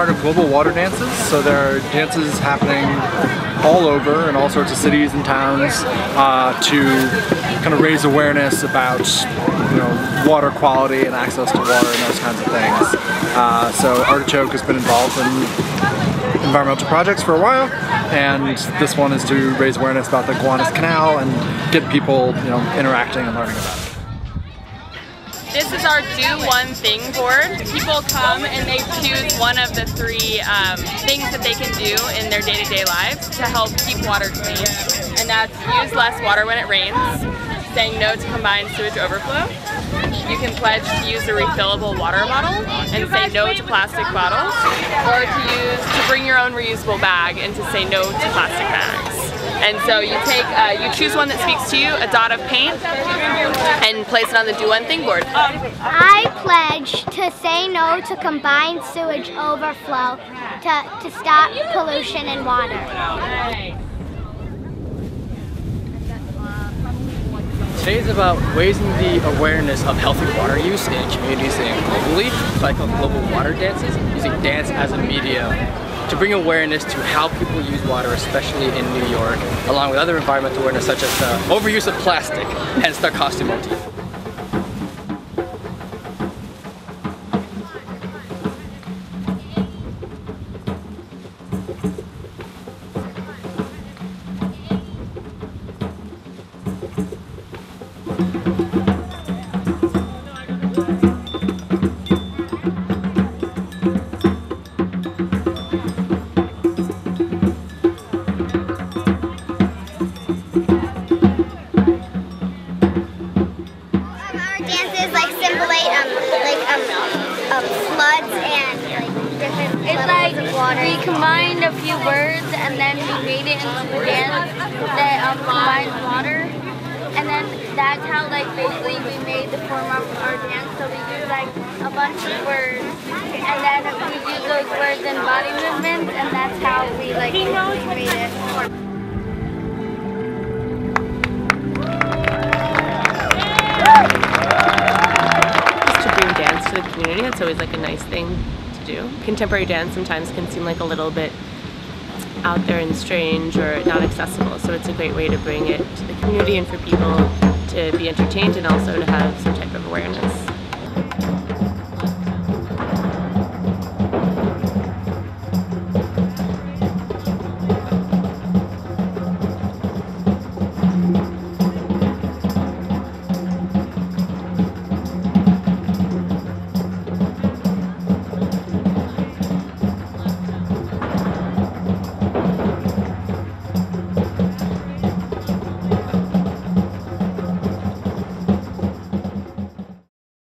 part of Global Water Dances. So there are dances happening all over in all sorts of cities and towns uh, to kind of raise awareness about you know water quality and access to water and those kinds of things. Uh, so Artichoke has been involved in environmental projects for a while and this one is to raise awareness about the Gowanus Canal and get people you know interacting and learning about it. This is our do one thing board. People come and they choose one of the three um, things that they can do in their day-to-day -day lives to help keep water clean. And that's use less water when it rains, saying no to combined sewage overflow. You can pledge to use a refillable water bottle and say no to plastic bottles, or to use to bring your own reusable bag and to say no to plastic bags. And so you take, uh, you choose one that speaks to you, a dot of paint, and place it on the do one thing board. I pledge to say no to combined sewage overflow to, to stop pollution in water. Today is about raising the awareness of healthy water use in communities and globally. So I call global water dances, using dance as a medium to bring awareness to how people use water, especially in New York, along with other environmental awareness such as the overuse of plastic, hence the costume motif. We combined a few words and then we made it into a dance that um, combines water. And then that's how like basically we made the form of our dance. So we use like a bunch of words and then we use those words in body movements and that's how we like made it. Community. It's always like a nice thing to do. Contemporary dance sometimes can seem like a little bit out there and strange or not accessible, so it's a great way to bring it to the community and for people to be entertained and also to have some type of awareness.